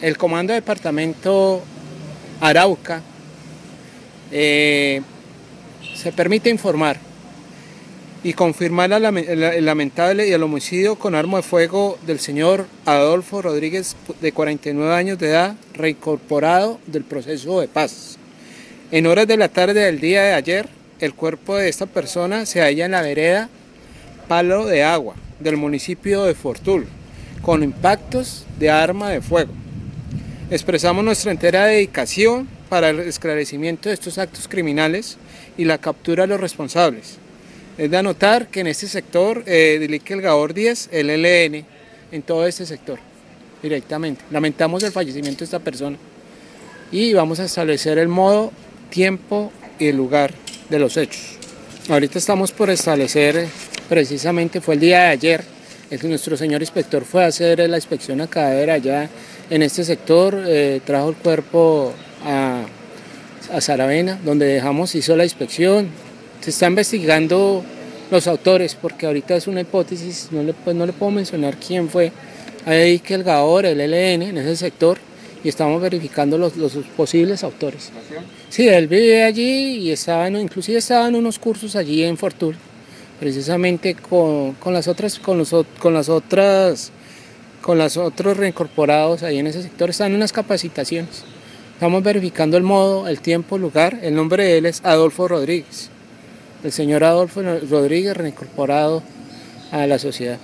el Comando Departamento Arauca eh, se permite informar y confirmar el lamentable y el homicidio con arma de fuego del señor Adolfo Rodríguez, de 49 años de edad, reincorporado del proceso de paz. En horas de la tarde del día de ayer, el cuerpo de esta persona se halla en la vereda Palo de Agua del municipio de Fortul, con impactos de arma de fuego. Expresamos nuestra entera dedicación para el esclarecimiento de estos actos criminales y la captura de los responsables. Es de anotar que en este sector eh, Gabor 10, el LN, en todo este sector, directamente. Lamentamos el fallecimiento de esta persona y vamos a establecer el modo, tiempo y el lugar de los hechos. Ahorita estamos por establecer, precisamente fue el día de ayer, el nuestro señor inspector fue a hacer la inspección a cadáver allá en este sector, eh, trajo el cuerpo a, a Saravena, donde dejamos, hizo la inspección, se está investigando los autores, porque ahorita es una hipótesis, no le, pues no le puedo mencionar quién fue. Ahí que el GAOR, el LN, en ese sector, y estamos verificando los, los posibles autores. Sí, él vive allí y estaba, inclusive estaba en unos cursos allí en Fortul, precisamente con, con, las otras, con, los, con las otras, con los otros reincorporados ahí en ese sector, están unas capacitaciones. Estamos verificando el modo, el tiempo, el lugar. El nombre de él es Adolfo Rodríguez. El señor Adolfo Rodríguez reincorporado a la sociedad.